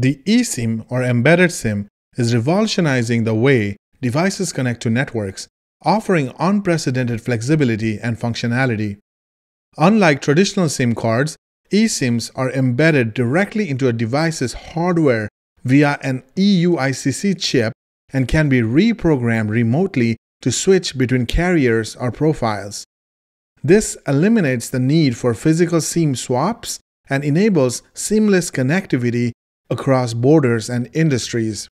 The eSIM or embedded SIM is revolutionizing the way devices connect to networks, offering unprecedented flexibility and functionality. Unlike traditional SIM cards, eSIMs are embedded directly into a device's hardware via an EUICC chip and can be reprogrammed remotely to switch between carriers or profiles. This eliminates the need for physical SIM swaps and enables seamless connectivity across borders and industries.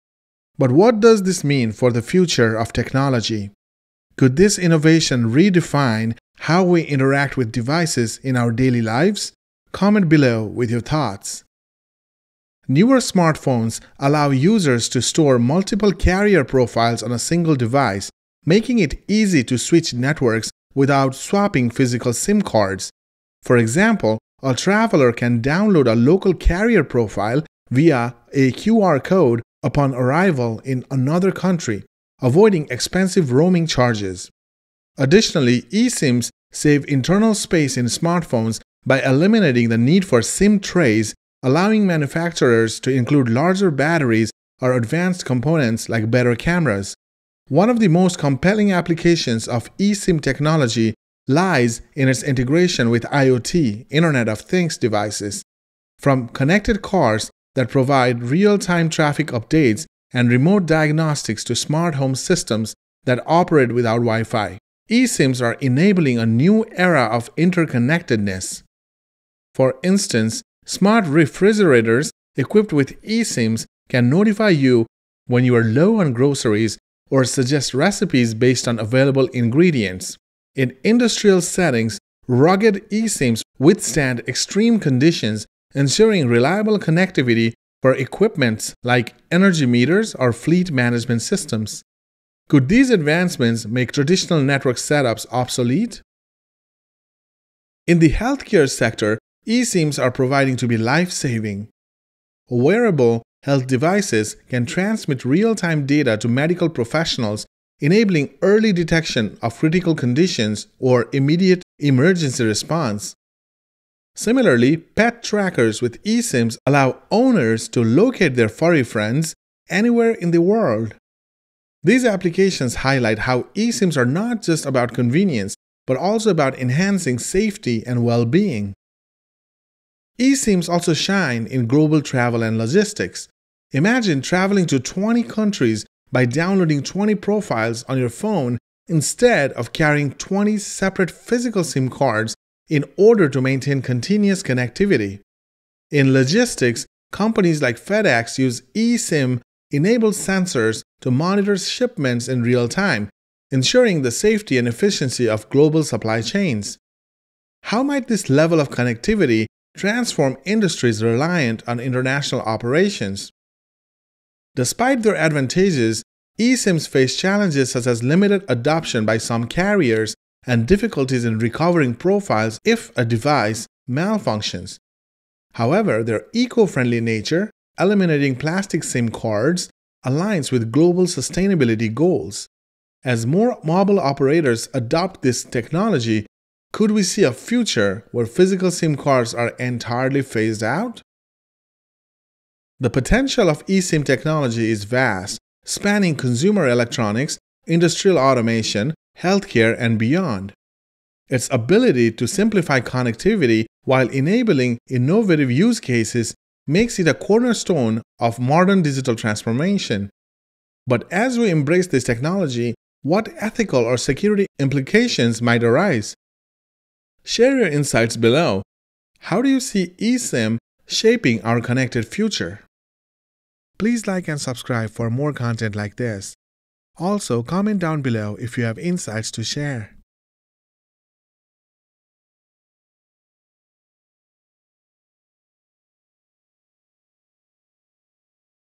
But what does this mean for the future of technology? Could this innovation redefine how we interact with devices in our daily lives? Comment below with your thoughts. Newer smartphones allow users to store multiple carrier profiles on a single device, making it easy to switch networks without swapping physical SIM cards. For example, a traveler can download a local carrier profile via a QR code upon arrival in another country, avoiding expensive roaming charges. Additionally, eSIMs save internal space in smartphones by eliminating the need for SIM trays, allowing manufacturers to include larger batteries or advanced components like better cameras. One of the most compelling applications of eSIM technology lies in its integration with IoT, Internet of Things devices. From connected cars that provide real time traffic updates and remote diagnostics to smart home systems that operate without Wi Fi, eSIMs are enabling a new era of interconnectedness. For instance, smart refrigerators equipped with eSIMs can notify you when you are low on groceries or suggest recipes based on available ingredients. In industrial settings, rugged eSIMs withstand extreme conditions, ensuring reliable connectivity for equipment like energy meters or fleet management systems. Could these advancements make traditional network setups obsolete? In the healthcare sector, eSIMs are proving to be life saving. Wearable health devices can transmit real time data to medical professionals, enabling early detection of critical conditions or immediate emergency response. Similarly, pet trackers with eSIMs allow owners to locate their furry friends anywhere in the world. These applications highlight how eSIMs are not just about convenience, but also about enhancing safety and well being. eSIMs also shine in global travel and logistics. Imagine traveling to 20 countries by downloading 20 profiles on your phone instead of carrying 20 separate physical SIM cards in order to maintain continuous connectivity. In logistics, companies like FedEx use eSIM enabled sensors to monitor shipments in real time, ensuring the safety and efficiency of global supply chains. How might this level of connectivity transform industries reliant on international operations? Despite their advantages, eSIMs face challenges such as limited adoption by some carriers and difficulties in recovering profiles if a device malfunctions. However, their eco friendly nature, eliminating plastic SIM cards, aligns with global sustainability goals. As more mobile operators adopt this technology, could we see a future where physical SIM cards are entirely phased out? The potential of eSIM technology is vast, spanning consumer electronics, industrial automation, healthcare, and beyond. Its ability to simplify connectivity while enabling innovative use cases makes it a cornerstone of modern digital transformation. But as we embrace this technology, what ethical or security implications might arise? Share your insights below. How do you see eSIM shaping our connected future? Please like and subscribe for more content like this. Also, comment down below if you have insights to share.